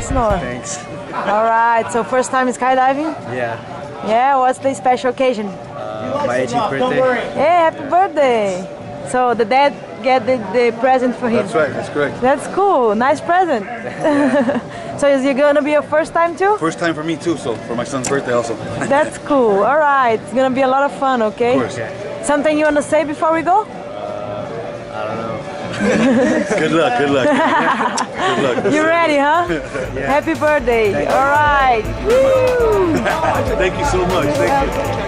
snore. Thanks. All right, so first time skydiving? Yeah. Yeah, what's the special occasion? Uh, my 18th birthday. Hey, happy birthday! So the dad get the, the present for him. That's right, that's correct. That's cool. Nice present. so is it gonna be your first time too? First time for me too, so for my son's birthday also. That's cool. All right, it's gonna be a lot of fun. Okay. Of course. yeah. Something you wanna say before we go? I don't know. Good luck, good luck. You ready, huh? Happy birthday. All right. Woo! Thank you so much. Thank you.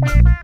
Yeah!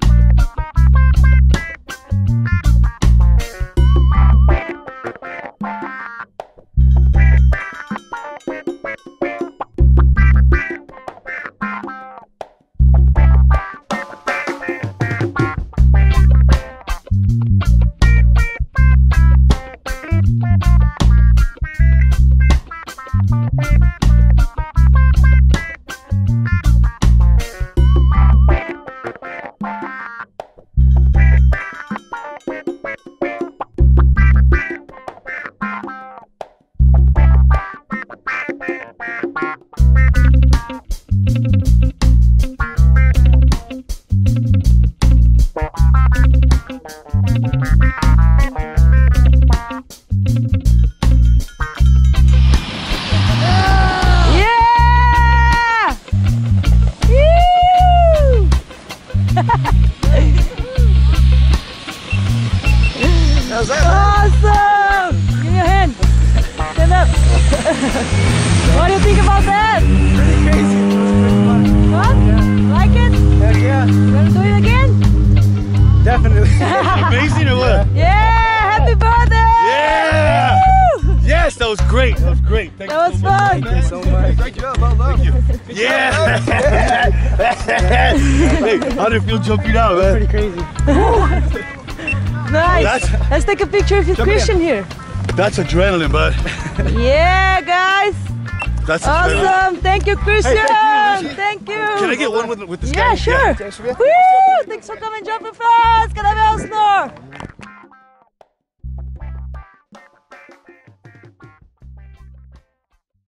Awesome! Give me your hand. Stand up. what do you think about that? Pretty crazy. Huh? Like it? Heck yeah. You wanna do it again? Definitely. Amazing or what? Yeah! That was great. That was great. Thank That you was so much. fun. Thank you so much. Great job, well done. Yeah! hey, how did it feel jumping out, man? Pretty crazy. Nice. That's- Let's take a picture with Christian here. That's adrenaline, bud. Yeah, guys. That's adrenaline. Awesome. Thank you, Christian. thank you, Thank you. Can I get one with, with this Yeah, guy? sure. Thanks for being Woo! Thanks for coming jumping fast. Can I have a snore?